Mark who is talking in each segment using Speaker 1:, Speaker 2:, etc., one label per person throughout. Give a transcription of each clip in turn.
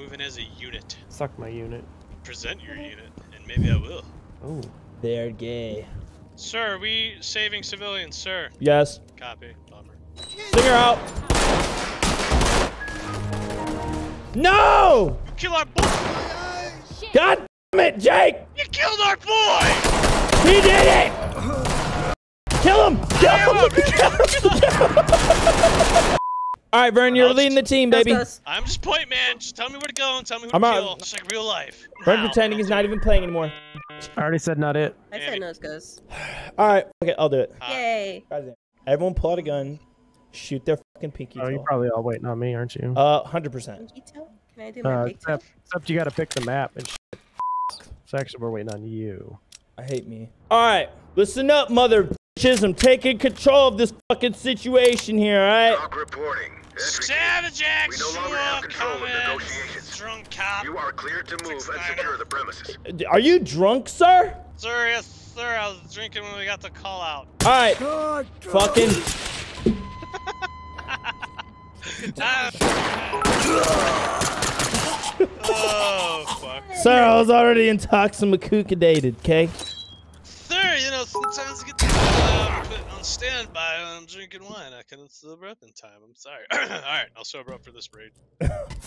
Speaker 1: moving as a unit.
Speaker 2: Suck my unit.
Speaker 1: Present your unit, and maybe I will.
Speaker 2: Oh.
Speaker 3: They're gay.
Speaker 1: Sir, are we saving civilians, sir?
Speaker 3: Yes.
Speaker 1: Copy. Bummer.
Speaker 3: Stinger out. No!
Speaker 1: You kill our boy!
Speaker 3: God damn it, Jake!
Speaker 1: You killed our boy!
Speaker 3: He did it! Kill him! Kill him! Kill him! All right, Vern, you're
Speaker 1: I'll
Speaker 3: leading the team, baby.
Speaker 1: I'm just point man. Just tell me where to go and tell me who
Speaker 3: I'm
Speaker 1: to
Speaker 3: out.
Speaker 1: kill. Just like real life.
Speaker 3: Vern
Speaker 1: Now.
Speaker 3: pretending he's not even playing anymore.
Speaker 2: I already said not it.
Speaker 4: I said nose goes.
Speaker 3: All right, okay, I'll do it.
Speaker 1: Uh,
Speaker 4: Yay.
Speaker 3: Everyone pull out a gun, shoot their fucking pinky
Speaker 2: Oh, you're probably all waiting on me, aren't you?
Speaker 3: Uh, hundred percent.
Speaker 4: Pinky toe? Can I do my
Speaker 2: Uh,
Speaker 4: big toe?
Speaker 2: except, except you gotta pick the map and shit. So actually, we're waiting on you.
Speaker 3: I hate me. All right, listen up, mother bitches. I'm taking control of this fucking situation here. All right.
Speaker 5: Talk reporting. Entry team.
Speaker 1: Savage
Speaker 5: We no longer have control of negotiations.
Speaker 1: Drunk cop.
Speaker 5: You are cleared to move and secure the premises.
Speaker 3: Are you drunk, sir?
Speaker 1: Sir, yes, sir. I was drinking when we got the call out.
Speaker 3: All right. Fucking.
Speaker 1: oh, fuck.
Speaker 3: Sir, I was already intoxicated, okay?
Speaker 1: Sir, you know, sometimes I get the call uh, out put on standby when I'm drinking wine. I couldn't sober up in time. I'm sorry. Alright, I'll sober up for this raid.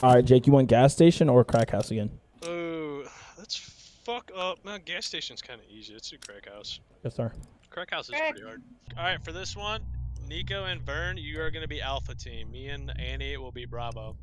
Speaker 3: All right, Jake, you want gas station or crack house again?
Speaker 1: Oh, let's fuck up. No, gas station's kind of easy. Let's do crack house.
Speaker 3: Yes, sir.
Speaker 1: Crack house is pretty hard. Alright, for this one, Nico and Vern, you are going to be alpha team. Me and Annie will be Bravo.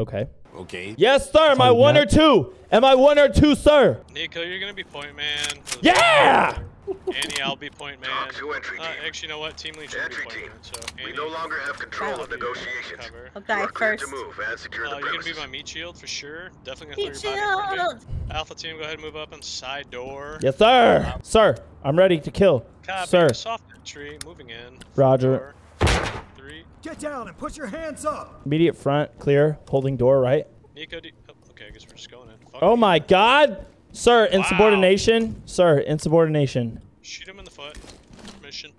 Speaker 3: Okay.
Speaker 6: Okay.
Speaker 3: Yes, sir. Am I one or two? Am I one or two, sir?
Speaker 1: Nico, you're going to be point man.
Speaker 3: Yeah!
Speaker 1: Annie, I'll be point man.
Speaker 5: Talk to entry
Speaker 1: Uh,
Speaker 5: team.
Speaker 1: actually, you know what? Team lead should be
Speaker 5: Entry
Speaker 1: point
Speaker 5: team.
Speaker 1: man. So,
Speaker 5: We no longer have control of negotiations.
Speaker 1: cover.
Speaker 4: I'll
Speaker 5: You
Speaker 4: die
Speaker 5: are cleared
Speaker 4: first.
Speaker 5: to move and secure
Speaker 1: Uh,
Speaker 5: the
Speaker 1: you're gonna be my meat shield for sure. Definitely gonna
Speaker 4: Meat
Speaker 1: throw your body in
Speaker 4: shield!
Speaker 1: me. Alpha team, go ahead and move up on side door.
Speaker 3: Yes, sir. Sir, I'm ready to kill.
Speaker 1: Copy.
Speaker 3: Sir.
Speaker 1: Soft entry, moving in.
Speaker 3: Roger.
Speaker 1: Four, three.
Speaker 7: Get down and put your hands up.
Speaker 3: Immediate front, clear, holding door, right?
Speaker 1: Nico, do, oh, okay, I guess we're just going in. Fuck
Speaker 3: Oh
Speaker 1: me.
Speaker 3: my god! Sir,
Speaker 1: Wow.
Speaker 3: insubordination. Sir, insubordination.
Speaker 1: Shoot him in the foot. Mission.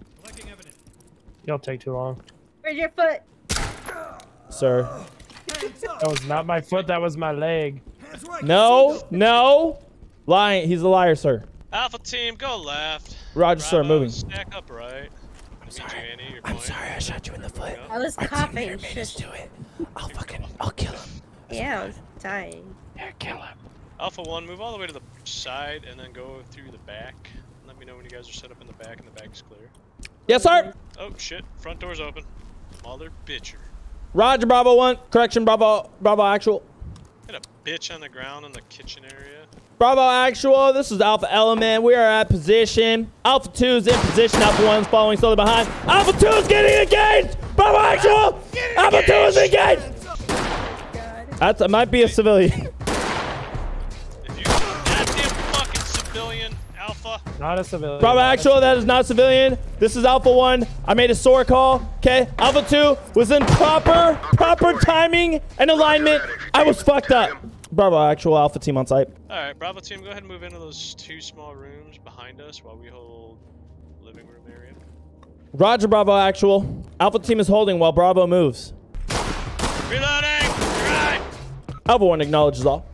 Speaker 2: You'll take too long.
Speaker 4: Where's your foot?
Speaker 3: Sir.
Speaker 2: That was not my foot. That was my leg.
Speaker 7: Right.
Speaker 3: No, no. Lying. He's a liar, sir.
Speaker 1: Alpha team, go left.
Speaker 3: Roger, sir,
Speaker 1: Bravo,
Speaker 3: moving.
Speaker 1: Stack up right. I'm sorry. You, Annie, your point.
Speaker 3: I shot you in the foot.
Speaker 4: I was coughing. Shush.
Speaker 3: do it. I'll fucking, I'll kill him.
Speaker 4: Yeah, I was dying.
Speaker 3: Yeah, kill him.
Speaker 1: Alpha one, move all the way to the side and then go through the back. Let me know when you guys are set up in the back and the back is clear.
Speaker 3: Yes, sir.
Speaker 1: Oh shit, front door's open. Mother bitcher.
Speaker 3: Roger, Bravo 1. Correction, Bravo, Bravo Actual.
Speaker 1: Got a bitch on the ground in the kitchen area.
Speaker 3: Bravo Actual, this is Alpha Element. We are at position. Alpha 2 is in position. Alpha 1 is following slowly behind. Alpha 2 is getting engaged! Bravo Actual! Alpha 2 is engaged! Oh, That's, that might be a civilian.
Speaker 1: If you goddamn fucking civilian alpha.
Speaker 2: Not a civilian.
Speaker 3: Bravo Actual, that is not civilian. This is Alpha 1. I made a SOAR call. Okay, Alpha 2 was in proper, proper timing and alignment. I was fucked up. Bravo Actual, Alpha Team on site.
Speaker 1: Alright, Bravo team, go ahead and move into those two small rooms behind us while we hold living room area.
Speaker 3: Roger, Bravo Actual. Alpha Team is holding while Bravo moves.
Speaker 1: Reloading! Right!
Speaker 3: Alpha 1 acknowledges all.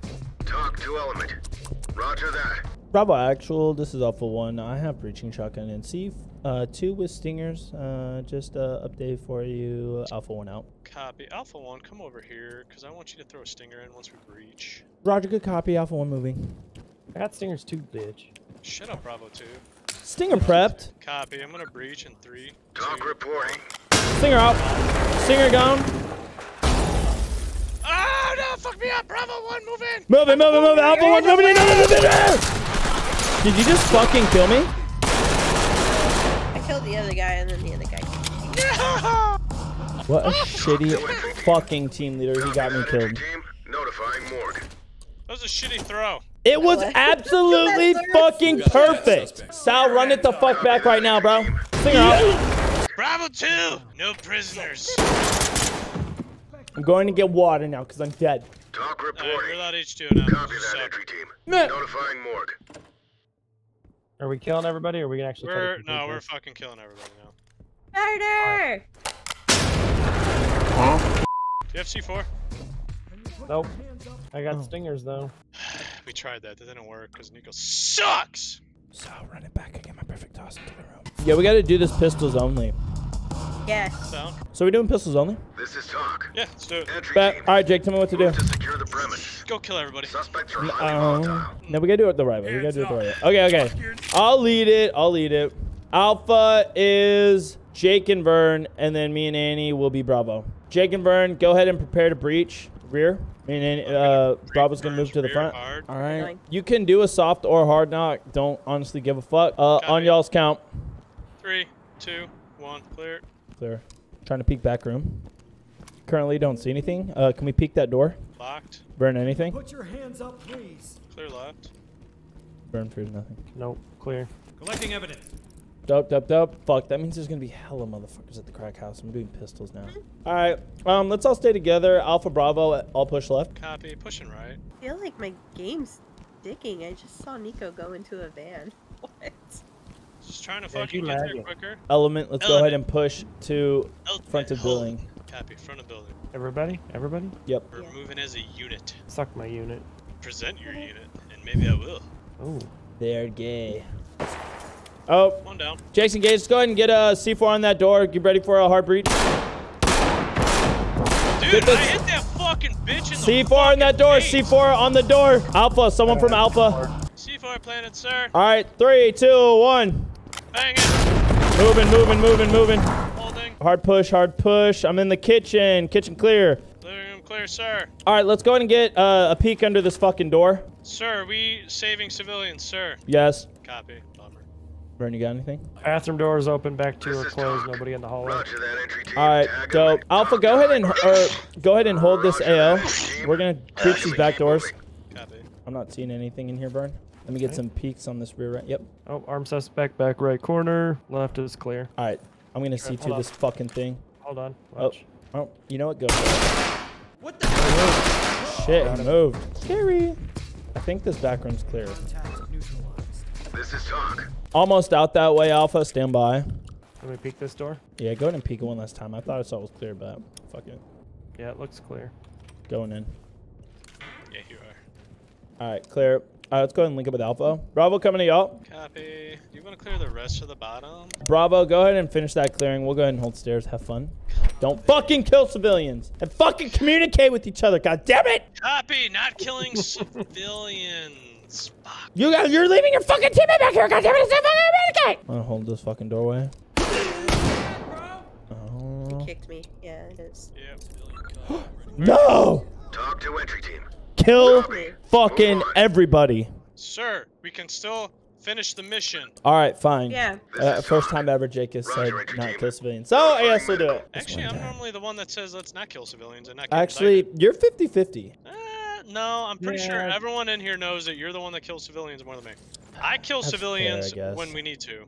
Speaker 3: Bravo Actual, this is Alpha 1. I have breaching shotgun and C uh, 2 with stingers. Uh, just uh, update for you. Alpha 1 out.
Speaker 1: Copy. Alpha 1, come over here, because I want you to throw a stinger in once we breach.
Speaker 3: Roger, good copy. Alpha 1 moving.
Speaker 2: I got stingers too, bitch.
Speaker 1: Shut up, Bravo 2.
Speaker 3: Stinger prepped.
Speaker 1: Copy. I'm gonna breach in three.
Speaker 5: Talk
Speaker 1: two,
Speaker 5: reporting.
Speaker 3: Stinger out. Stinger gone.
Speaker 1: Oh no! Fuck me up! Bravo 1, move in!
Speaker 3: Move it, move it, move it. Alpha 1 moving in. Move it, move it. Did you just fucking kill me?
Speaker 4: I killed the other guy and then the other guy.
Speaker 1: No!
Speaker 3: What a shitty fucking team leader. He got me killed.
Speaker 5: team, notifying morgue.
Speaker 1: That was a shitty throw.
Speaker 3: It was absolutely fucking perfect. Sal, run it the fuck back right now, bro. Stinger out.
Speaker 1: Bravo 2! No prisoners.
Speaker 3: I'm going to get water now because I'm dead.
Speaker 5: Talk
Speaker 1: Alright, we're
Speaker 5: reporting.
Speaker 1: allowed H2 now.
Speaker 5: Copy that,
Speaker 1: Suck.
Speaker 5: entry team. Notifying morgue.
Speaker 2: Are we killing everybody, or are we gonna actually? try
Speaker 1: We're no, we're
Speaker 2: this?
Speaker 1: fucking killing everybody now.
Speaker 4: Murder!
Speaker 1: Do you have C4?
Speaker 2: Nope. I got oh. stingers though.
Speaker 1: We tried that. That didn't work because Nico sucks.
Speaker 3: So I'll run it back and get My perfect toss into the room. Yeah, we got to do this pistols only.
Speaker 4: Yes.
Speaker 1: Down.
Speaker 3: So we doing pistols only?
Speaker 5: This is talk.
Speaker 1: Yeah, let's do it.
Speaker 5: Entry
Speaker 3: Bet.
Speaker 5: team.
Speaker 3: All right, Jake, tell me what to do.
Speaker 5: To secure the premise.
Speaker 1: Go kill everybody.
Speaker 5: Suspects
Speaker 3: Um, no, we gotta do it the right way. We gotta do it the right way. Okay, okay. I'll lead it. I'll lead it. Alpha is Jake and Vern, and then me and Annie will be Bravo. Jake and Vern, go ahead and prepare to breach rear. Me and Annie, uh, Bravo's gonna move to the front.
Speaker 1: hard.
Speaker 3: All right. You can do a soft or hard knock. Don't honestly give a fuck. Uh, on y'all's count.
Speaker 1: Three, two, one, clear.
Speaker 3: Clear. Trying to peek back room. Currently don't see anything. Uh, can we peek that door?
Speaker 1: Locked.
Speaker 3: Burn anything?
Speaker 7: Put your hands up, please.
Speaker 1: Clear left.
Speaker 3: Burn through nothing.
Speaker 2: Nope. Clear.
Speaker 7: Collecting evidence.
Speaker 3: Dope, dope, dope. Fuck, that means there's gonna be hella motherfuckers at the crack house. I'm doing pistols now. All right, um, let's all stay together. Alpha Bravo, all push left.
Speaker 1: Copy. Pushing right.
Speaker 4: I feel like my game's sticking. I just saw Nico go into a van. What?
Speaker 1: Just trying to
Speaker 2: Yeah,
Speaker 1: fucking
Speaker 2: you
Speaker 1: get there quicker.
Speaker 3: Element, let's go ahead and push to
Speaker 1: Element,
Speaker 3: front of building.
Speaker 1: Copy. Front of building.
Speaker 2: Everybody? Everybody?
Speaker 3: Yep.
Speaker 1: We're
Speaker 4: Yeah.
Speaker 1: moving as a unit.
Speaker 2: Suck my unit.
Speaker 1: Present your unit, and maybe I will.
Speaker 2: Oh.
Speaker 3: They're gay. Oh,
Speaker 1: One down.
Speaker 3: Jason Gage, let's go ahead and get a C4 on that door. Get ready for a hard breach.
Speaker 1: Dude,
Speaker 3: this-
Speaker 1: I hit that fucking bitch in the
Speaker 3: C4 on that door.
Speaker 1: face.
Speaker 3: C4 on the door. Alpha, someone from Alpha.
Speaker 1: C4 planted, sir.
Speaker 3: All right, three, two, one.
Speaker 1: Bang it.
Speaker 3: Moving, moving, moving, moving.
Speaker 1: Holding.
Speaker 3: Hard push, hard push. I'm in the kitchen. Kitchen clear.
Speaker 1: Living room clear, sir.
Speaker 3: All right, let's go ahead and get uh, a peek under this fucking door.
Speaker 1: Sir, we saving civilians, sir.
Speaker 3: Yes.
Speaker 1: Copy. Bummer.
Speaker 3: Vern, you got anything?
Speaker 2: Bathroom doors open. Back two
Speaker 5: This
Speaker 2: are
Speaker 5: is
Speaker 2: closed.
Speaker 5: talk.
Speaker 2: Nobody in the hallway.
Speaker 5: Roger that entry team.
Speaker 3: All right,
Speaker 5: Tag
Speaker 3: dope.
Speaker 5: them.
Speaker 3: Alpha, go ahead and
Speaker 5: them.
Speaker 3: go ahead and hold this
Speaker 5: Roger
Speaker 3: AO. We're gonna breach these back doors.
Speaker 1: Copy.
Speaker 3: I'm not seeing anything in here, Vern. Let me get some peeks on this rear right. Yep.
Speaker 2: Oh, arm suspect back right corner. Left is clear.
Speaker 3: All right. I'm gonna see
Speaker 2: hold
Speaker 3: to this fucking thing.
Speaker 2: Hold on.
Speaker 3: Oh,
Speaker 2: Watch.
Speaker 3: oh, you know what? Go. For it. What the? Shit, he moved. Scary. I think this back room's clear.
Speaker 5: This is talk.
Speaker 3: Almost out that way, Alpha. Stand by.
Speaker 2: Let me peek this door.
Speaker 3: Yeah, go ahead and peek it one last time. I thought I saw it was clear, but fuck it.
Speaker 2: Yeah, it looks clear.
Speaker 3: Going in.
Speaker 1: Yeah, you are.
Speaker 3: All right, clear. All right, let's go ahead and link up with Alpha. Bravo coming to y'all.
Speaker 1: Copy. Do you want to clear the rest of the bottom?
Speaker 3: Bravo, go ahead and finish that clearing. We'll go ahead and hold stairs. Have fun. Don't fucking kill civilians and fucking communicate with each other. God damn it!
Speaker 1: Copy. Not killing civilians. Fuck.
Speaker 3: You guys, you're leaving your fucking teammate back here. God damn it! It's a fucking communicate. I'm gonna hold this fucking doorway. Oh
Speaker 4: Kicked me. Yeah, it is.
Speaker 1: Yeah,
Speaker 3: no!
Speaker 5: Talk to entry team.
Speaker 3: Kill fucking everybody.
Speaker 1: Sir, we can still finish the mission.
Speaker 3: All right, fine.
Speaker 4: Yeah.
Speaker 3: Uh, first time ever Jake has said
Speaker 5: Roger,
Speaker 3: not kill civilians. So, I yes, we'll do it.
Speaker 1: Actually, I'm normally the one that says let's not kill civilians and not get
Speaker 3: Actually,
Speaker 1: indicted.
Speaker 3: you're 50 50.
Speaker 1: Uh, no, I'm pretty sure everyone in here knows that you're the one that kills civilians more than me. I kill
Speaker 3: That's fair,
Speaker 1: civilians
Speaker 3: I
Speaker 1: when we need to.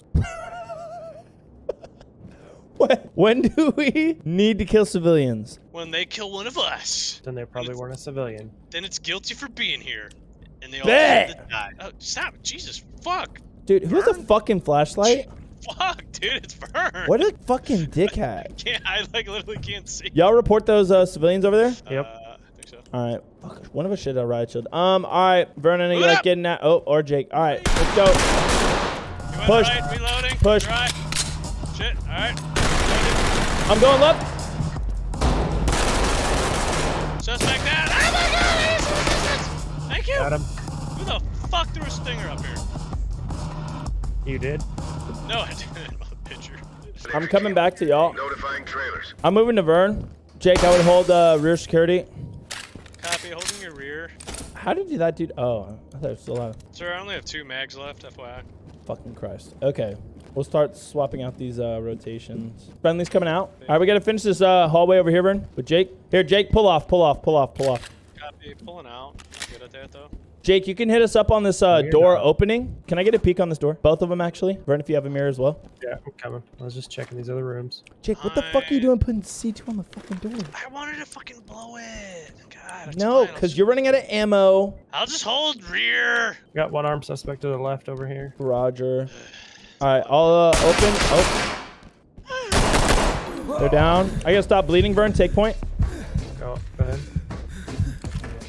Speaker 3: When do we need to kill civilians?
Speaker 1: When they kill one of us,
Speaker 2: Then they probably weren't a civilian.
Speaker 1: then it's guilty for being here. And they all
Speaker 3: Bet.
Speaker 1: deserve to die. Oh, stop. Jesus, fuck.
Speaker 3: Dude, who's a fucking flashlight?
Speaker 1: Fuck, dude, it's Vern.
Speaker 3: What a fucking dickhead.
Speaker 1: Can't, I like literally can't see.
Speaker 3: Y'all report those uh, civilians over there?
Speaker 2: Yep.
Speaker 1: Uh, I think so.
Speaker 3: All right. Fuck, one of us should have riot shield. Um, all right. Vernon, are you like
Speaker 1: up.
Speaker 3: getting that? Oh, or Jake. All right, let's go. Push.
Speaker 1: right, reloading.
Speaker 3: Push.
Speaker 1: Right. Shit, alright.
Speaker 3: I'm going left.
Speaker 1: Suspect down. Oh my god, I. Thank you.
Speaker 2: Got him.
Speaker 1: Who the fuck threw a stinger up here?
Speaker 2: You did.
Speaker 1: No, I didn't. Picture.
Speaker 3: I'm coming back to y'all.
Speaker 5: Notifying trailers.
Speaker 3: I'm moving to Vern. Jake, I would hold uh, rear security.
Speaker 1: Copy, holding your rear.
Speaker 3: How did you do that, dude? Oh, I thought it was still alive.
Speaker 1: Sir, I only have two mags left, FYI.
Speaker 3: Fucking Christ. Okay. We'll start swapping out these uh, rotations. Friendly's coming out. All right, we got to finish this uh, hallway over here, Vern, with Jake. Here, Jake, pull off, pull off, pull off, pull off.
Speaker 1: Copy, pulling out. Good at that, though.
Speaker 3: Jake, you can hit us up on this uh, door
Speaker 2: not.
Speaker 3: opening. Can I get a peek on this door? Both of them, actually. Vern, if you have a mirror as well.
Speaker 2: Yeah, I'm coming. I was just checking these other rooms.
Speaker 3: Jake, what the fuck are you doing putting C2 on the fucking door?
Speaker 1: I wanted to fucking blow it. God,
Speaker 3: No, because you're running out of ammo.
Speaker 1: I'll just hold rear.
Speaker 2: Got one armed suspect to the left over here.
Speaker 3: Roger. All right, I'll uh, open. Oh. They're down. I gotta stop bleeding, Vern. Take point.
Speaker 2: Go, go ahead.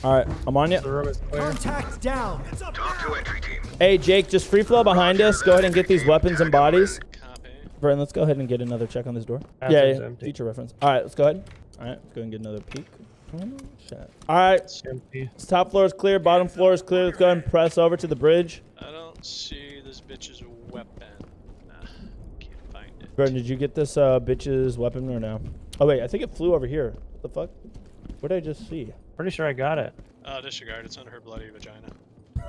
Speaker 3: All right, I'm on you.
Speaker 2: The room is clear.
Speaker 7: Contact down.
Speaker 5: Talk to entry team.
Speaker 3: Hey, Jake, just free flow behind us. Go ahead and get these weapons and bodies.
Speaker 1: Copy.
Speaker 3: Vern, let's go ahead and get another check on this door. Yeah,
Speaker 2: Bathroom's
Speaker 3: yeah,
Speaker 2: empty.
Speaker 3: feature reference. All right, let's go ahead. All right, let's go and get another peek. All right,
Speaker 2: Empty.
Speaker 3: top floor is clear, bottom floor is clear. Let's go ahead and press over to the bridge.
Speaker 1: I don't see this bitch's weapon. Nah, can't find it.
Speaker 3: Vern, did you get this uh, bitch's weapon or no? Oh wait, I think it flew over here. What the fuck? What did I just see?
Speaker 2: Pretty sure I got it.
Speaker 1: Oh, disregard. It's under her bloody vagina. I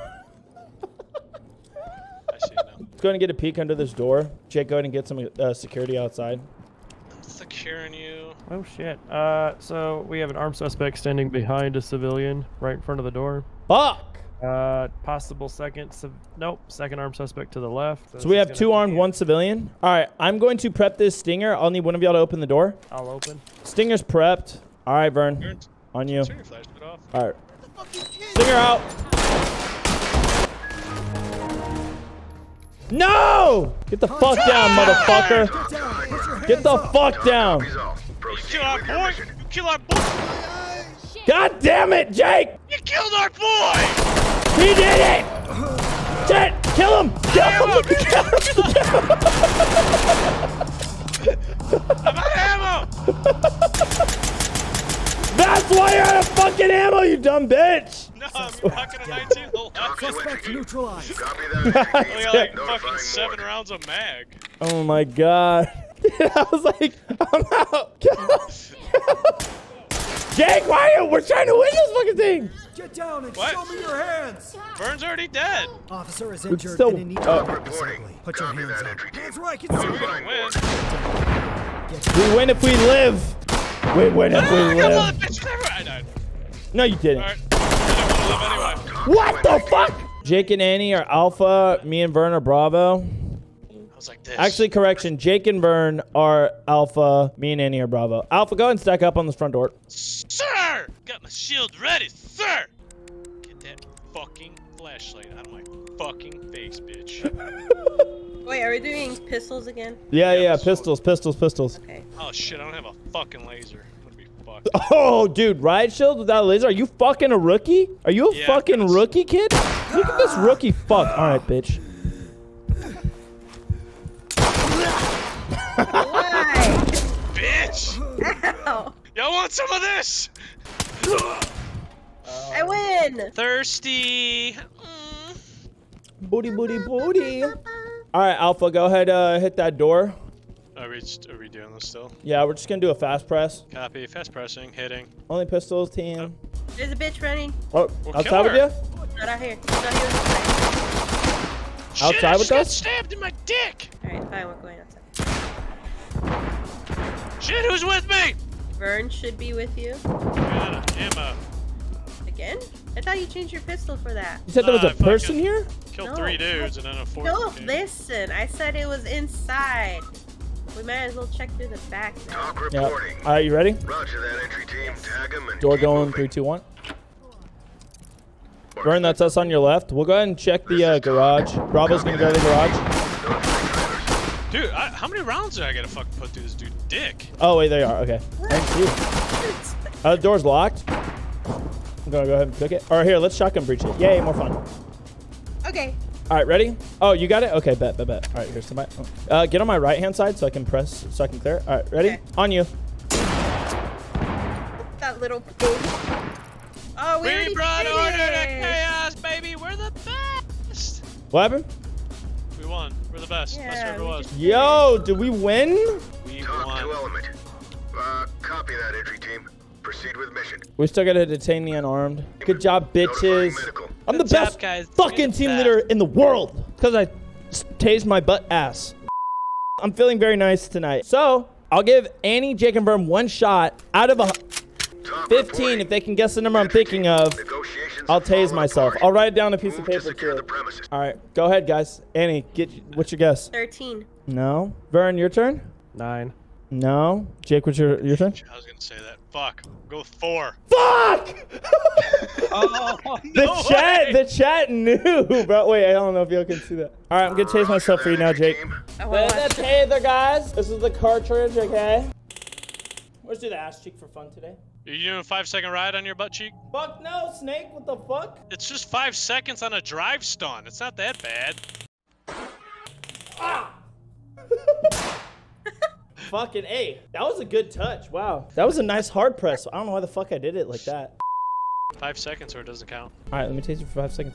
Speaker 1: see it now.
Speaker 3: Let's go ahead and get a peek under this door. Jake, go ahead and get some uh, security outside.
Speaker 1: I'm securing you.
Speaker 2: Oh shit. Uh, so we have an armed suspect standing behind a civilian right in front of the door.
Speaker 3: Fuck!
Speaker 2: Uh, possible second. Civ- nope. Second armed suspect to the left.
Speaker 3: So we have two armed, one civilian. All right, I'm going to prep this stinger. I'll need one of y'all to open the door.
Speaker 2: I'll open.
Speaker 3: Stinger's prepped. All right, Vern,
Speaker 1: Turn,
Speaker 3: on you.
Speaker 1: turn your flashlight.
Speaker 3: All right. Stinger out. No! Get the fuck down, motherfucker.
Speaker 5: Talk to high
Speaker 3: Get the fuck down.
Speaker 1: You kill our boy! You kill our boy!
Speaker 3: God damn it, Jake!
Speaker 1: You killed our boy!
Speaker 3: He did it! Shit! Kill him! Kill him! Kill him!
Speaker 1: I'm out of ammo!
Speaker 3: That's why you're out of fucking ammo, you dumb bitch!
Speaker 1: No, I'm rocking a 19 to
Speaker 5: Talk
Speaker 1: left.
Speaker 5: to entry
Speaker 7: Suspect neutralized.
Speaker 5: Copy that, entry
Speaker 1: got like fucking seven
Speaker 5: morgue.
Speaker 1: rounds of mag.
Speaker 3: Oh my god. I was like, I'm out. Oh, Jake, why are you? We're trying to win this fucking thing.
Speaker 7: Get down and
Speaker 1: What?
Speaker 7: show me your hands.
Speaker 1: Vern's already dead.
Speaker 7: Officer is
Speaker 3: Would
Speaker 7: injured
Speaker 3: still-
Speaker 7: and in need
Speaker 3: uh,
Speaker 7: of medical
Speaker 5: Reporting.
Speaker 7: assembly. Put your hands
Speaker 5: that,
Speaker 7: up.
Speaker 5: entry team.
Speaker 7: Hands where I can see
Speaker 1: gonna win.
Speaker 5: morgue.
Speaker 3: We win if we live. We win if
Speaker 1: Ah,
Speaker 3: we
Speaker 1: come on,
Speaker 3: live.
Speaker 1: bitch! I died.
Speaker 3: No, you didn't.
Speaker 1: Alright. I didn't live anyway.
Speaker 3: What the fuck? Jake and Annie are Alpha. Me and Vern are Bravo.
Speaker 1: I was like this.
Speaker 3: Actually, correction. Jake and Vern are Alpha. Me and Annie are Bravo. Alpha, go ahead and stack up on this front door.
Speaker 1: Sir! Got my shield ready, sir! Get that fucking flashlight out of my fucking face, bitch.
Speaker 4: Wait, are we doing pistols again?
Speaker 3: Yeah, yeah.
Speaker 1: so-
Speaker 3: Pistols, pistols, pistols.
Speaker 4: Okay.
Speaker 1: Oh shit, I don't have a fucking laser. I'm gonna be fucked.
Speaker 3: Oh, dude, riot shield without a laser? Are you fucking a rookie? Are you a
Speaker 1: Yeah,
Speaker 3: fucking rookie, kid? Look at this rookie fuck. All right, bitch.
Speaker 4: Ow!
Speaker 1: Y'all want some of this?
Speaker 4: I win!
Speaker 1: Thirsty. Mm.
Speaker 3: Booty, booty, booty. All right, Alpha, go ahead, uh, hit that door.
Speaker 1: Are we, are we doing this still?
Speaker 3: Yeah, we're just gonna do a fast press.
Speaker 1: Copy. Fast pressing. Hitting.
Speaker 3: Only pistols, team.
Speaker 4: There's a bitch running.
Speaker 3: Oh,
Speaker 1: Well,
Speaker 3: outside
Speaker 1: kill
Speaker 3: with you?
Speaker 4: Not out here. Not here. Outside.
Speaker 1: Shit,
Speaker 3: Outside
Speaker 1: I
Speaker 3: with
Speaker 1: got
Speaker 3: us?
Speaker 1: stabbed in my dick.
Speaker 4: Alright, fine. We're going outside.
Speaker 1: Shit, who's with me?
Speaker 4: Vern should be with you.
Speaker 1: Got a ammo.
Speaker 4: Again? I thought you changed your pistol for that.
Speaker 3: You said there was
Speaker 1: Uh,
Speaker 3: a person here?
Speaker 1: Killed
Speaker 4: No.
Speaker 1: three dudes and then a fourth.
Speaker 4: No,
Speaker 1: came.
Speaker 4: listen. I said it was inside. We might as well check through the back now.
Speaker 5: Talk
Speaker 3: Yeah.
Speaker 5: reporting.
Speaker 3: All right, you ready?
Speaker 5: Roger that, entry team. Tag him and
Speaker 3: Door
Speaker 5: keep
Speaker 3: going,
Speaker 5: moving.
Speaker 3: three, two, one. Vern, that's us on your left. We'll go ahead and check the uh, garage. Bravo's gonna go to the garage.
Speaker 1: Dude, I, how many rounds did I gotta fucking put through this dude's dick?
Speaker 3: Oh, wait, they are. Okay. Thank you. Uh, the door's locked. I'm gonna go ahead and cook it. All right, here, let's shotgun breach it. Yay, more fun.
Speaker 4: Okay.
Speaker 3: All right, ready? Oh, you got it? Okay, bet, bet, bet. All right, here's somebody. oh. Uh, get on my right hand side so I can press, so I can clear. All right, ready?
Speaker 4: Okay.
Speaker 3: On you.
Speaker 4: That little poop. Oh, we,
Speaker 1: We brought
Speaker 4: did
Speaker 1: order to chaos, baby. We're the best.
Speaker 3: What happened?
Speaker 1: We won. We're the best. best
Speaker 4: Yeah,
Speaker 1: there ever was.
Speaker 3: Yo, did we win?
Speaker 1: We
Speaker 5: Talk to element. Uh, copy that, entry team. Proceed with mission.
Speaker 3: We still gotta detain the unarmed. Good job, bitches. I'm the
Speaker 1: Good job,
Speaker 3: best
Speaker 1: guys.
Speaker 3: fucking
Speaker 1: the
Speaker 3: team
Speaker 1: best.
Speaker 3: leader in the world because I tased my butt ass. I'm feeling very nice tonight. So I'll give Annie, Jake, and Vern one shot out of a 15 if they can guess the number I'm thinking
Speaker 5: team.
Speaker 3: of.
Speaker 5: Negotiations
Speaker 3: I'll tase myself. I'll write it down on a piece of
Speaker 5: Move to
Speaker 3: paper too. All right, go ahead, guys. Annie, get what's your guess?
Speaker 4: 13.
Speaker 3: No. Vern, your turn.
Speaker 2: Nine.
Speaker 3: No. Jake, what's your your turn?
Speaker 1: I was gonna say that. Fuck. Go four.
Speaker 3: Fuck!
Speaker 1: Oh,
Speaker 3: the chat,
Speaker 1: way.
Speaker 3: the chat knew, bro. Wait, I don't know if y'all can see that. All right, I'm gonna chase myself for you now, Jake.
Speaker 5: team.
Speaker 4: I wanna
Speaker 3: the taser, guys. This is the cartridge, okay? Let's do the ass cheek for fun today.
Speaker 1: Are you doing a five second ride on your butt cheek?
Speaker 3: Fuck no, Snake. What the fuck?
Speaker 1: It's just five seconds on a drive stun. It's not that bad. Ah!
Speaker 3: Fucking A. That was a good touch. Wow. That was a nice hard press. I don't know why the fuck I did it like that.
Speaker 1: Five seconds or it doesn't count.
Speaker 3: All right, let me taste you for five seconds.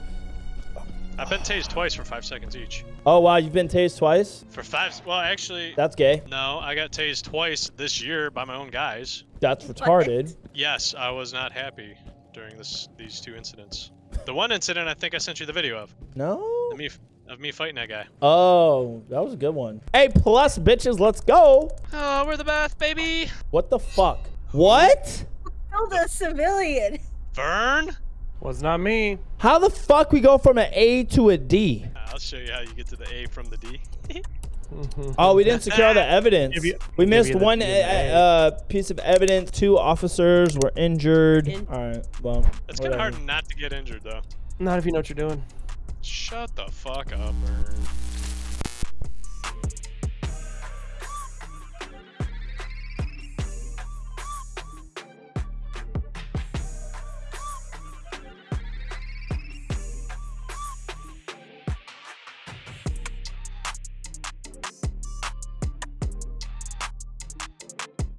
Speaker 1: I've been tased twice for five seconds each.
Speaker 3: Oh, wow. You've been tased twice?
Speaker 1: For five, well, actually,
Speaker 3: That's gay.
Speaker 1: no, I got tased twice this year by my own guys.
Speaker 3: That's retarded.
Speaker 1: Yes, I was not happy during this these two incidents. The one incident I think I sent you the video of,
Speaker 3: No?
Speaker 1: of me of me fighting that guy.
Speaker 3: Oh, that was a good one. Hey, plus, bitches. Let's go.
Speaker 1: Oh, we're the best, baby.
Speaker 3: What the fuck? What?
Speaker 4: Killed a civilian.
Speaker 1: Vern.
Speaker 2: Was not me.
Speaker 3: How the fuck we go from an A to a D?
Speaker 1: I'll show you how you get to the A from the D.
Speaker 3: Oh, we didn't secure the evidence.
Speaker 2: You-
Speaker 3: we missed one uh, uh, piece of evidence. Two officers were injured.
Speaker 4: In-
Speaker 3: All right, well.
Speaker 1: It's kind of hard not to get injured though.
Speaker 2: Not if you know what you're doing.
Speaker 1: Shut the fuck up, Vern.